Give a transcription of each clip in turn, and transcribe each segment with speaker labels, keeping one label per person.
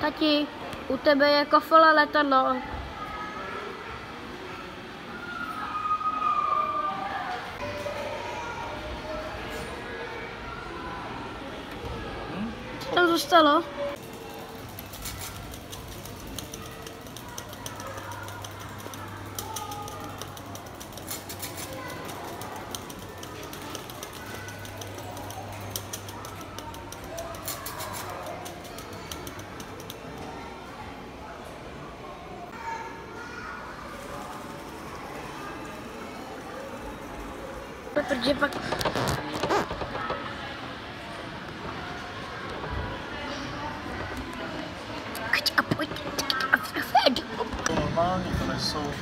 Speaker 1: proti. U tebe je kofole letadlo. Co tam zůstalo? Protože pak... Ať a pojď. A Fred.
Speaker 2: To normální, to nejsou...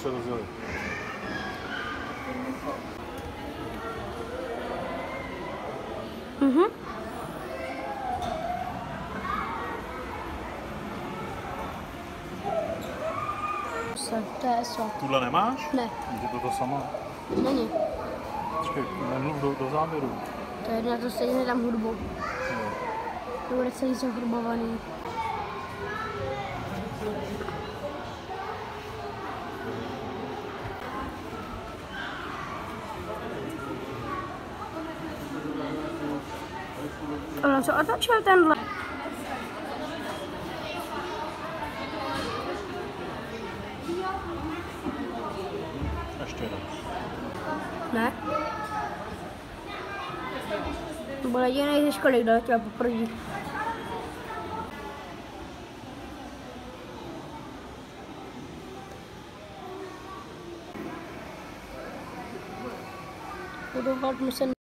Speaker 2: что надо делать?
Speaker 1: Угу. Se, to je eso.
Speaker 2: Tuhle nemáš?
Speaker 1: Ne,
Speaker 2: Je to to samo.
Speaker 1: není.
Speaker 2: Počkej, nemluv do, do záběru.
Speaker 1: To je na to stejně tam hudbu.
Speaker 2: No.
Speaker 1: To bude celý zahudbovaný. Ono co otočil tenhle?
Speaker 2: Ještě jednou.
Speaker 1: Ne? To byl jediný ze školy, kdo letěl poprvé. Budu muset